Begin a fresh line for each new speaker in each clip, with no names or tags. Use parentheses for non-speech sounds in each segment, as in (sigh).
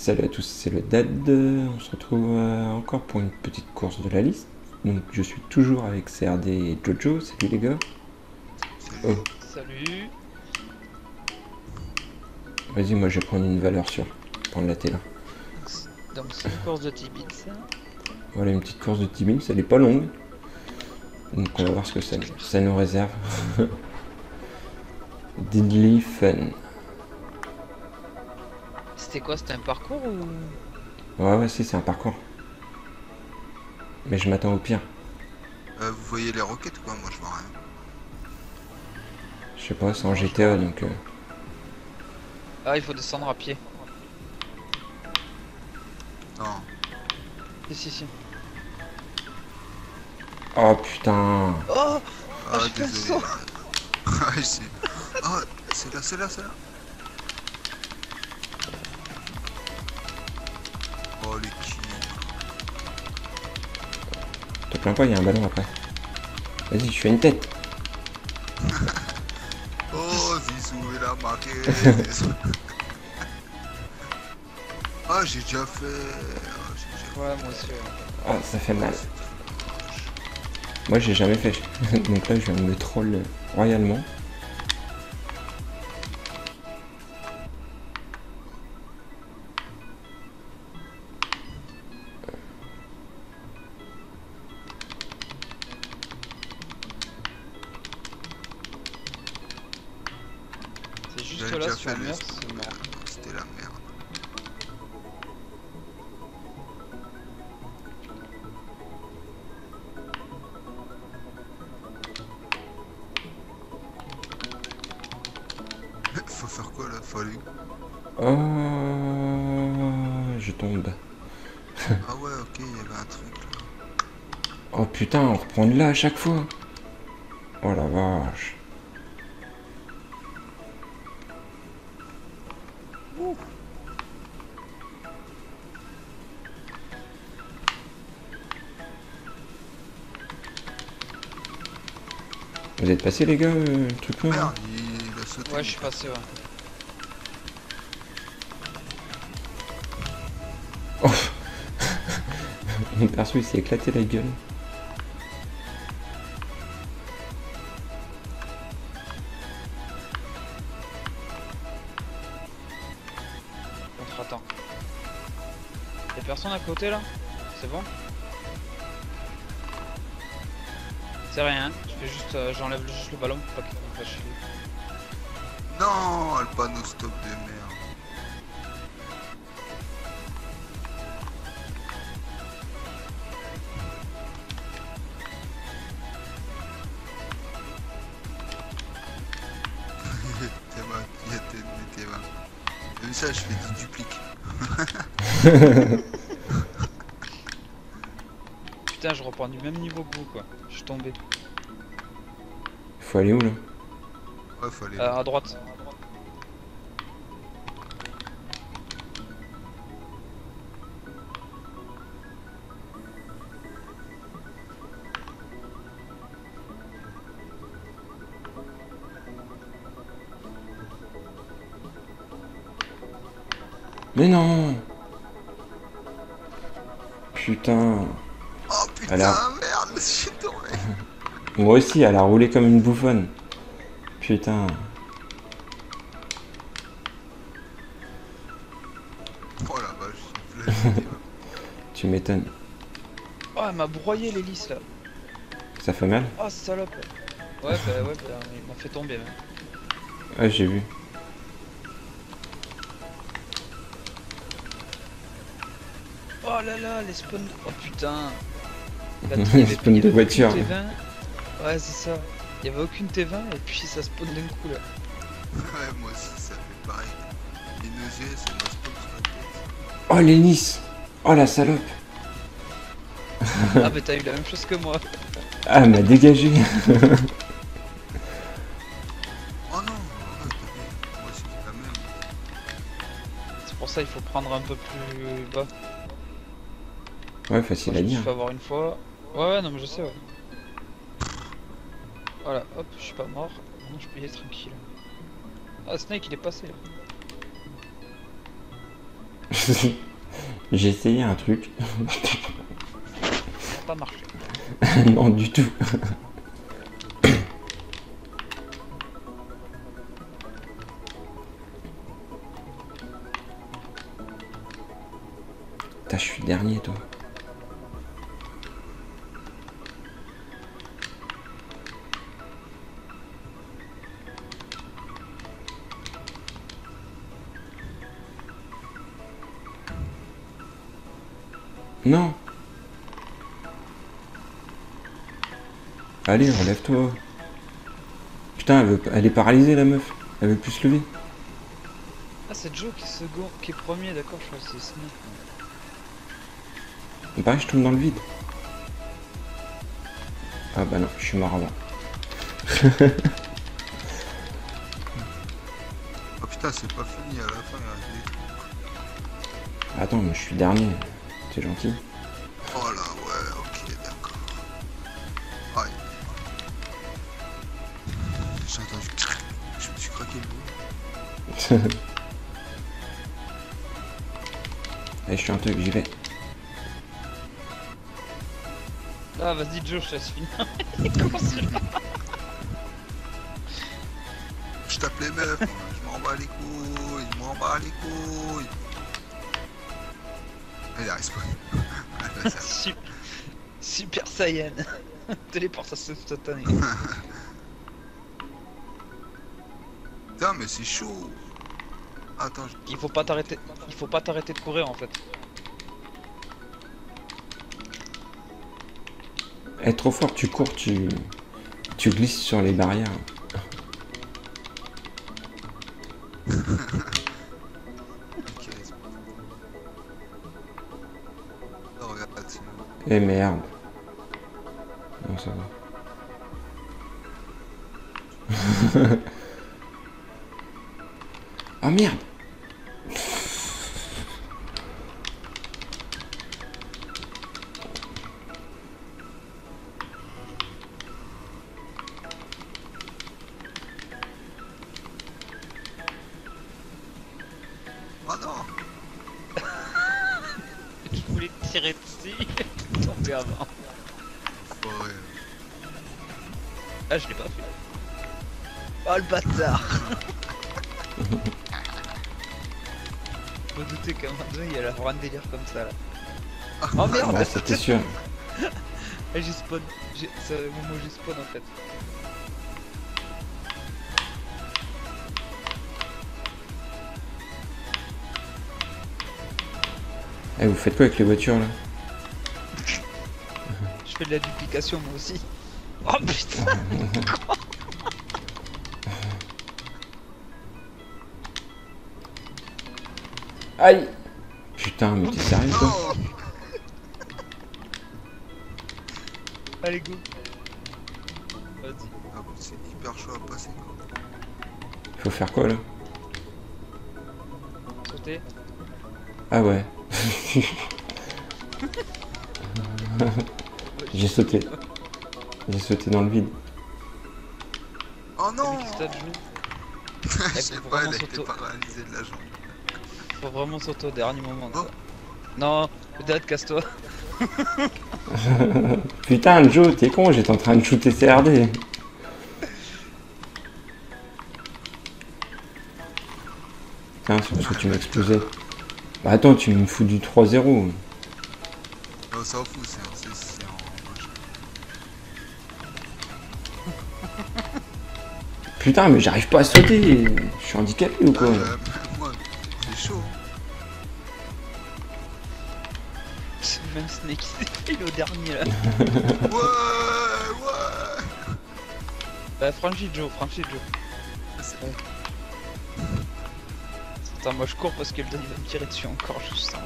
Salut à tous, c'est le DAD. On se retrouve euh, encore pour une petite course de la liste. Donc je suis toujours avec CRD et Jojo. Salut les gars. Oh,
Salut.
vas-y, moi je vais prendre une valeur sûre. Prendre la télé.
Donc c'est une course de ça.
Voilà une petite course de 10 000, ça n'est pas longue. Donc on va voir ce que ça, ça nous réserve. (laughs) Deadly Fun.
C'était quoi C'était un parcours ou?
Ouais, ouais, si, c'est un parcours. Mais je m'attends au pire.
Euh, vous voyez les roquettes ou quoi? Moi je vois rien.
Je sais pas, c'est en GTA donc. euh,
Ah il faut descendre à pied.
Non.
Si si si.
Oh putain
Oh
Ah,
j'ai fait un
désolé.
saut. (laughs)
Ah, je sais. Ah, c'est là, c'est là, c'est là.
Te plains pas, il y a un ballon après. Vas-y, je fais une tête. (laughs)
Oh, Zizou, il a marqué. (laughs) ah, j'ai déjà fait. Ah, j'ai déjà
Ouais moi aussi.
Oh, ça fait mal. Moi, j'ai jamais fait. (laughs) donc là, je viens de me troll royalement.
Juste
J'avais
là
déjà
sur
fait
le
le
mur, c'est mort.
C'était la merde. (laughs) Faut faire quoi là Faut aller où
Oh, je tombe. (laughs)
Ah ouais, ok, il y avait un truc là.
Oh putain, on reprend de là à chaque fois. Oh la vache. Vous êtes passé les gars, euh, le truc là
Merde, il.
Ouais je suis passé ouais. (laughs)
Mon perso il s'est éclaté la gueule.
Contre attends. Y'a personne à côté là? C'est bon? C'est rien, hein. je fais juste. euh, J'enlève juste le ballon pour pas qu'il me fasse chier.
Non, le panneau stop de merde. (laughs) T'es mal, tes. T'as vu ça, je fais du duplique. (laughs)
Putain je reprends du même niveau que vous quoi. Je suis tombé.
Faut aller où là?
Ouais, faut aller.
Euh, à droite.
Mais non Putain
Putain,
Alors.
merde, je suis tombé.
Moi aussi, elle a roulé comme une bouffonne. Putain.
Oh la vache. (laughs)
Tu m'étonnes.
Oh elle m'a broyé l'hélice là.
Ça fait mal
Oh salope. Ouais bah ouais bah, il m'a fait tomber même.
Ouais, j'ai vu.
Oh là là, les spawns. Oh putain.
Les (laughs)
il y avait-
spawns
il y
de
avait
voiture.
aucune T20. Ouais, c'est ça. Il y avait aucune T20 et puis ça spawn d'un coup là. (laughs)
Ouais, moi aussi, ça fait pareil. Les nausées, ça me spawn sur la tête.
Oh, l'hélice Oh, la salope
ah, (laughs) mais t'as eu la même chose que moi.
Ah, elle m'a dégagé
Oh aussi, c'est la même.
C'est pour ça il faut prendre un peu plus bas.
Ouais, facile
Moi,
à dire.
fait avoir une fois. Ouais, ouais, non, mais je sais, ouais. Voilà, hop, je suis pas mort. Maintenant je peux y aller tranquille. Ah, Snake il est passé là. (laughs)
J'ai essayé un truc.
Ça n'a pas marché. (laughs)
non, du tout. (coughs) Putain, je suis dernier, toi. Non. Allez, relève-toi. Putain, elle, veut- elle est paralysée, la meuf. Elle veut plus se lever.
Ah, c'est Joe qui est second, qui est premier, d'accord, je crois que c'est Snake.
Il paraît que je tombe dans le vide. Ah bah non, je suis mort avant. (laughs)
Oh putain, c'est pas fini à la fin.
Attends, mais je suis dernier. C'est gentil.
Oh là, ouais, ok, d'accord. Aïe. J'ai entendu. Je me suis craqué le bout.
Allez, (laughs) je suis un truc, j'y vais.
Ah, vas-y, Joe, je te laisse finir. (laughs) Comment c'est
Je tape les meufs, je m'en bats les couilles, je m'en bats les couilles. Elle a respawn.
Super, Super Saiyan. (laughs) Téléportation instantanée.
Putain, mais c'est chaud. Attends, je...
Il faut pas t'arrêter. Il faut pas t'arrêter de courir en fait.
Elle est trop fort, tu cours, tu. Tu glisses sur les barrières. (laughs) Eh merde. Non, ça va. (laughs) ah merde
Oh non (laughs)
Je voulais te tirer dessus. Avant.
Ouais.
Ah, je l'ai pas fait. Oh le bâtard (laughs) Faut douter qu'à un moment donné, il allait avoir un délire comme ça là. Oh merde
Bah, c'était sûr. (laughs)
Ah, j'ai spawn. J'ai- C'est le moment où j'ai spawn en fait.
Eh, vous faites quoi avec les voitures là?
Fais de la duplication moi aussi. Oh putain (laughs)
Aïe Putain, mais t'es sérieux toi (laughs)
Allez go Vas-y.
Ah bon, c'est hyper chaud à passer quoi.
Faut faire quoi là
Sauter.
Ah ouais. (laughs) J'ai sauté. J'ai sauté dans le vide.
Oh non (laughs)
eh,
Je sais pas, elle a été paralysée de la jambe.
Faut vraiment sauter au dernier moment.
Oh.
Non, peut-être casse-toi. (laughs)
Putain, Joe, t'es con, j'étais en train de shooter CRD. Putain, c'est parce que tu m'explosais. Bah attends, tu me fous du 3-0.
Non, ça en fout, c'est un 6.
Putain, mais j'arrive pas à sauter. Je suis handicapé ou quoi
euh, moi, c'est chaud.
Même Snake, il est au dernier là.
Ouais, (laughs) ouais.
Bah, franchis Joe, franchis Joe.
C'est-
Attends, moi je cours parce que le Dad il va me tirer dessus encore, je sens.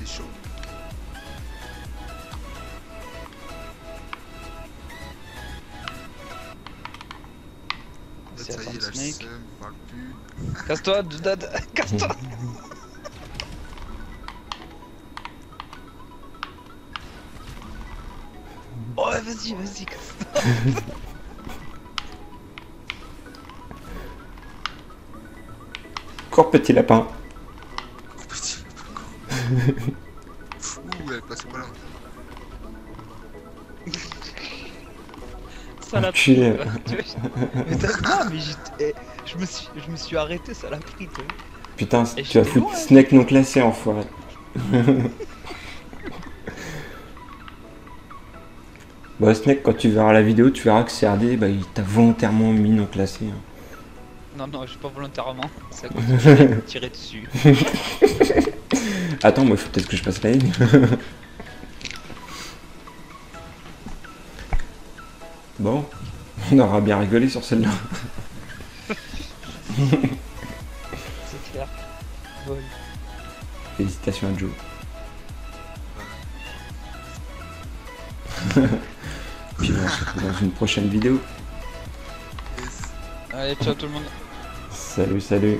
c'est chaud. Ça y est, là, parle plus. (laughs)
Casse-toi, Dad, (laughs) casse-toi Oh, vas-y, vas-y, casse-toi
Encore petit lapin
Ouh, elle passe pas là.
Ça l'a
Enculé.
pris. (laughs) quoi. Tu vois, mais t'as- non, mais j'étais- eh, je me suis, je me suis arrêté, ça l'a pris. toi.
Putain,
Et
tu vas foutre
loin, hein.
Snake non classé, enfoiré. (laughs) Bah Snake, quand tu verras la vidéo, tu verras que CRD, bah, il t'a volontairement mis non classé. hein.
Non, non, je pas volontairement. C'est à cause l'ai tiré dessus. (laughs)
Attends, moi il faut peut-être que je passe la ligne. (laughs) bon, on aura bien rigolé sur celle-là.
C'est clair. Vol.
Félicitations à Joe. (laughs) Puis on se retrouve dans une prochaine vidéo.
Allez, ciao tout le monde.
Salut, salut.